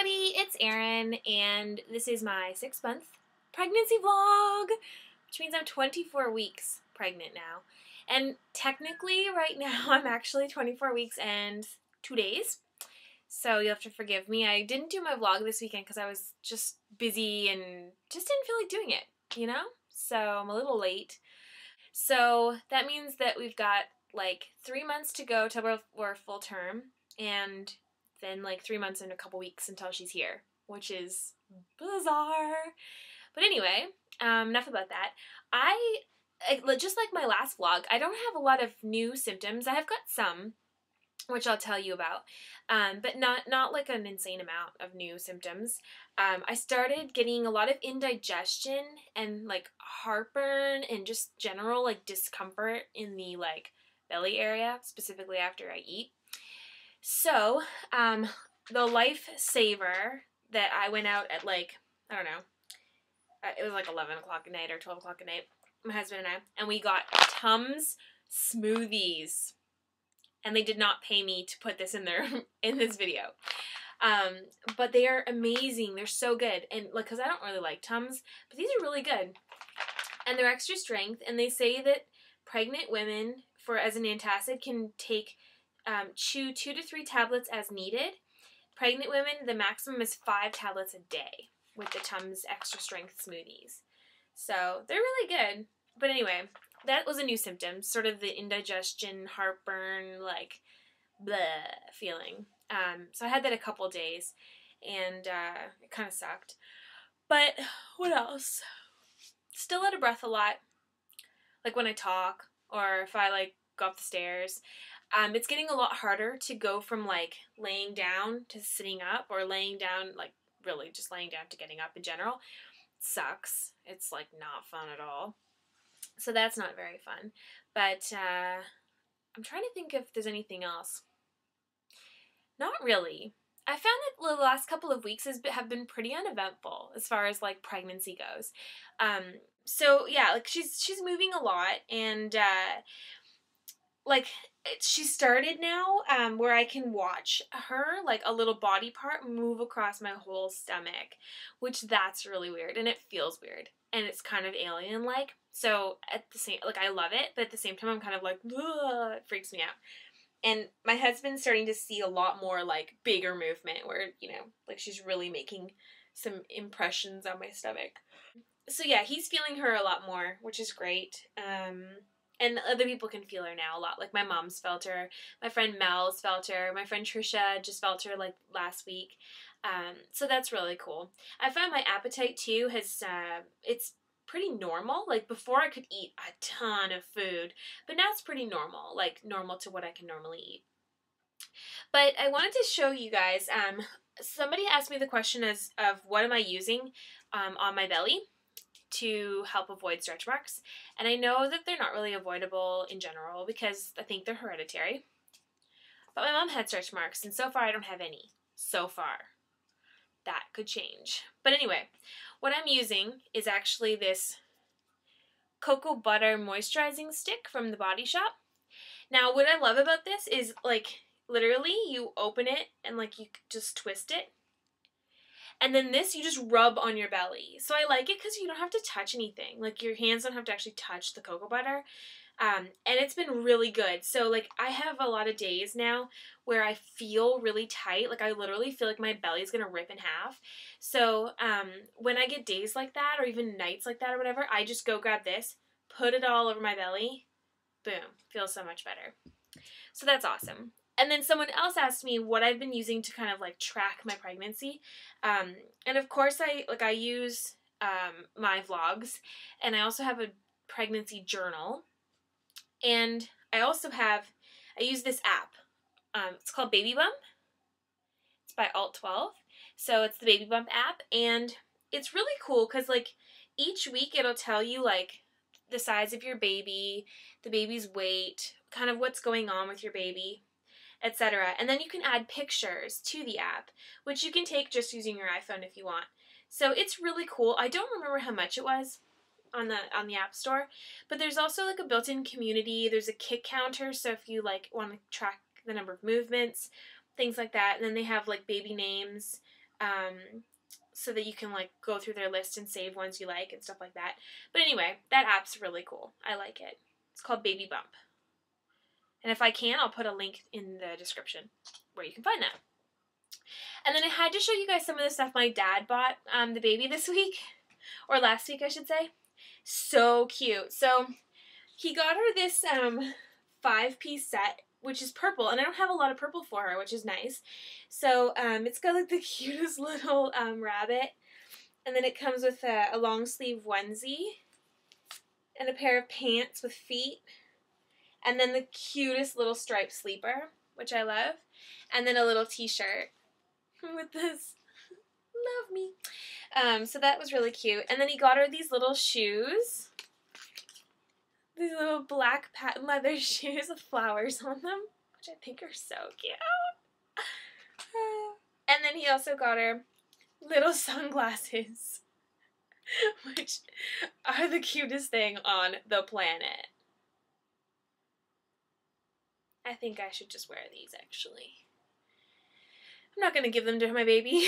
everybody, it's Erin, and this is my six month pregnancy vlog, which means I'm 24 weeks pregnant now. And technically, right now, I'm actually 24 weeks and two days. So you'll have to forgive me. I didn't do my vlog this weekend because I was just busy and just didn't feel like doing it, you know? So I'm a little late. So that means that we've got like three months to go till we're full term. And then like three months and a couple weeks until she's here, which is bizarre. But anyway, um, enough about that. I, I just like my last vlog, I don't have a lot of new symptoms. I have got some, which I'll tell you about, um, but not not like an insane amount of new symptoms. Um, I started getting a lot of indigestion and like heartburn and just general like discomfort in the like belly area, specifically after I eat. So, um, the lifesaver that I went out at like, I don't know, uh, it was like 11 o'clock at night or 12 o'clock at night, my husband and I, and we got Tums smoothies. And they did not pay me to put this in there in this video. Um, but they are amazing. They're so good. And like, cause I don't really like Tums, but these are really good. And they're extra strength. And they say that pregnant women for as an antacid can take um, chew two to three tablets as needed. Pregnant women, the maximum is five tablets a day with the Tums extra strength smoothies. So they're really good. But anyway, that was a new symptom, sort of the indigestion, heartburn, like blah feeling. Um, so I had that a couple days, and uh, it kind of sucked. But what else? Still out of breath a lot, like when I talk or if I like go up the stairs. Um, it's getting a lot harder to go from like laying down to sitting up or laying down, like really just laying down to getting up in general. It sucks. It's like not fun at all. So that's not very fun. But uh, I'm trying to think if there's anything else. Not really. I found that the last couple of weeks has have been pretty uneventful as far as like pregnancy goes. Um, so yeah, like she's she's moving a lot, and uh, like she started now um, where I can watch her like a little body part move across my whole stomach, which that's really weird and it feels weird and it's kind of alien like. So at the same like I love it, but at the same time I'm kind of like it freaks me out. And my husband's starting to see a lot more like bigger movement where you know like she's really making some impressions on my stomach. So yeah, he's feeling her a lot more, which is great. Um, and other people can feel her now a lot. Like my mom's felt her, my friend Mel's felt her, my friend Trisha just felt her like last week. Um, so that's really cool. I find my appetite too has uh, it's pretty normal. Like before, I could eat a ton of food, but now it's pretty normal, like normal to what I can normally eat. But I wanted to show you guys. Um, somebody asked me the question as of what am I using um, on my belly to help avoid stretch marks. And I know that they're not really avoidable in general because I think they're hereditary. But my mom had stretch marks, and so far I don't have any. So far. That could change. But anyway, what I'm using is actually this cocoa butter moisturizing stick from the Body Shop. Now, what I love about this is like literally you open it and like you just twist it and then this you just rub on your belly. So I like it because you don't have to touch anything. Like your hands don't have to actually touch the cocoa butter. Um, and it's been really good. So like I have a lot of days now where I feel really tight. Like I literally feel like my belly is gonna rip in half. So um, when I get days like that, or even nights like that, or whatever, I just go grab this, put it all over my belly. Boom, feels so much better. So that's awesome. And then someone else asked me what I've been using to kind of like track my pregnancy. Um, and of course, I like I use um, my vlogs, and I also have a pregnancy journal. And I also have I use this app. Um, it's called Baby Bump. It's by Alt Twelve, so it's the Baby Bump app, and it's really cool because like each week it'll tell you like the size of your baby, the baby's weight, kind of what's going on with your baby etc. And then you can add pictures to the app, which you can take just using your iPhone if you want. So it's really cool. I don't remember how much it was on the on the App Store, but there's also like a built-in community. There's a kick counter, so if you like want to track the number of movements, things like that. And then they have like baby names Um, so that you can like go through their list and save ones you like and stuff like that. But anyway, that app's really cool. I like it. It's called Baby Bump. And if I can, I'll put a link in the description where you can find that. And then I had to show you guys some of the stuff my dad bought um, the baby this week, or last week, I should say. So cute. So he got her this um, five piece set, which is purple, and I don't have a lot of purple for her, which is nice. So um, it's got like the cutest little um, rabbit, and then it comes with a, a long sleeve onesie and a pair of pants with feet, and then the cutest little striped sleeper, which I love, and then a little t shirt with this love me. Um, so that was really cute. And then he got her these little shoes. These little black patent leather shoes with flowers on them, which I think are so cute. And then he also got her little sunglasses, which are the cutest thing on the planet. I think I should just wear these actually. I'm not going to give them to my baby.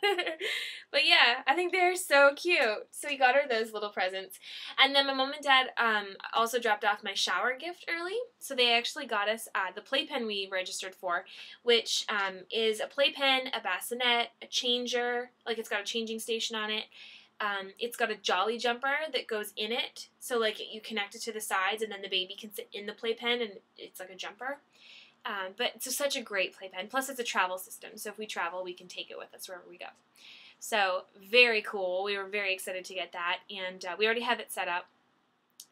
but yeah, I think they're so cute. So we got her those little presents. And then my mom and dad um, also dropped off my shower gift early. So they actually got us uh, the playpen we registered for, which um, is a playpen, a bassinet, a changer, like it's got a changing station on it. Um, it's got a jolly jumper that goes in it. So like you connect it to the sides and then the baby can sit in the playpen and it's like a jumper. Um, but it's such a great playpen. Plus, it's a travel system, so if we travel, we can take it with us wherever we go. So very cool. We were very excited to get that, and uh, we already have it set up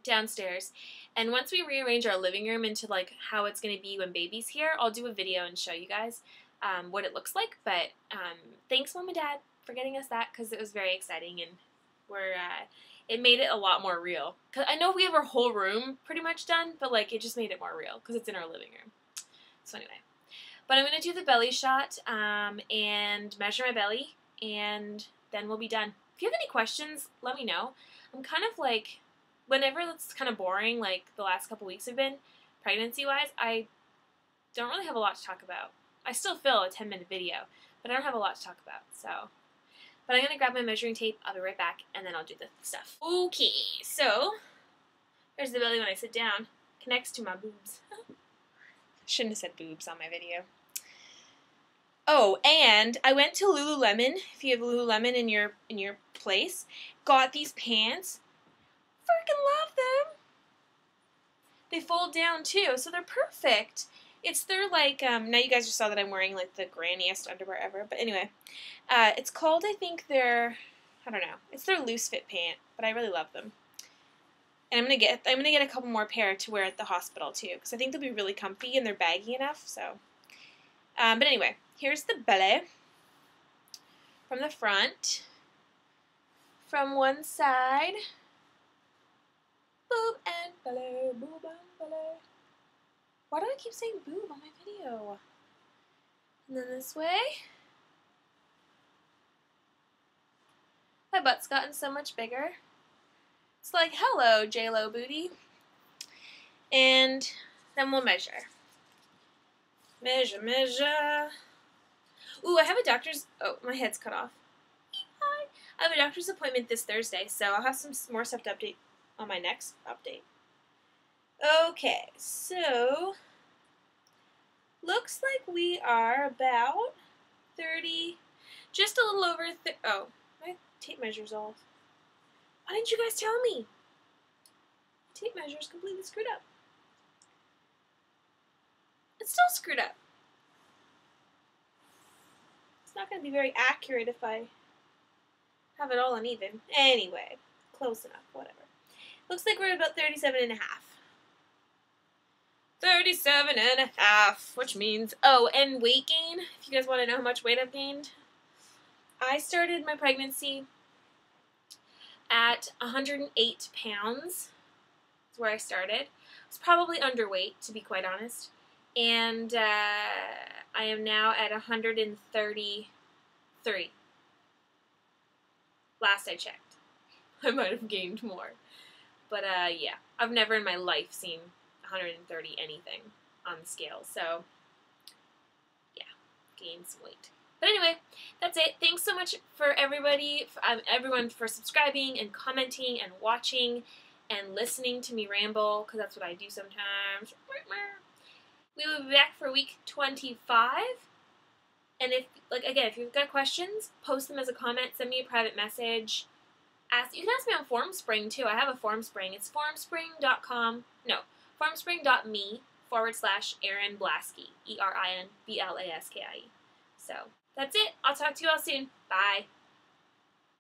downstairs. And once we rearrange our living room into like how it's going to be when baby's here, I'll do a video and show you guys um, what it looks like. But um, thanks, mom and dad, for getting us that because it was very exciting and we're. Uh, it made it a lot more real. Cause I know we have our whole room pretty much done, but like it just made it more real because it's in our living room. So anyway, but I'm going to do the belly shot um, and measure my belly, and then we'll be done. If you have any questions, let me know. I'm kind of like, whenever it's kind of boring, like the last couple weeks have been, pregnancy-wise, I don't really have a lot to talk about. I still fill a 10-minute video, but I don't have a lot to talk about, so... But I'm going to grab my measuring tape, I'll be right back, and then I'll do the stuff. Okay, so, there's the belly when I sit down. Connects to my boobs. Shouldn't have said boobs on my video. Oh, and I went to Lululemon. If you have Lululemon in your in your place, got these pants. Freaking love them. They fold down too, so they're perfect. It's their like um, now you guys just saw that I'm wearing like the granniest underwear ever. But anyway, uh, it's called I think their I don't know. It's their loose fit pant, but I really love them. And I'm gonna get I'm gonna get a couple more pair to wear at the hospital too, because I think they'll be really comfy and they're baggy enough. So, um, but anyway, here's the belly from the front. From one side, boob and belly, boob and belly. Why do I keep saying boob on my video? And then this way. My butt's gotten so much bigger. It's like, hello, J-Lo booty. And then we'll measure. Measure, measure. Ooh, I have a doctor's, oh, my head's cut off. Hi. I have a doctor's appointment this Thursday, so I'll have some more stuff to update on my next update. Okay, so looks like we are about 30, just a little over, oh, my tape measure's off. Why didn't you guys tell me? Tape measure is completely screwed up. It's still screwed up. It's not going to be very accurate if I have it all uneven. Anyway, close enough, whatever. Looks like we're about 37 and a half. 37 and a half, which means, oh, and weight gain, if you guys want to know how much weight I've gained. I started my pregnancy at 108 pounds. That's where I started. I was probably underweight, to be quite honest. And uh, I am now at 133. Last I checked. I might have gained more. But uh, yeah, I've never in my life seen 130 anything on the scale. So yeah, gained some weight. But anyway, that's it. Thanks so much for everybody, for, um, everyone for subscribing and commenting and watching and listening to me ramble because that's what I do sometimes. We will be back for week 25. And if, like, again, if you've got questions, post them as a comment, send me a private message. Ask, you can ask me on FormSpring too. I have a FormSpring. It's formspring.com. No, formspring.me forward slash Erin Blaskie. E R I N B L A S K I E. So that's it. I'll talk to you all soon. Bye.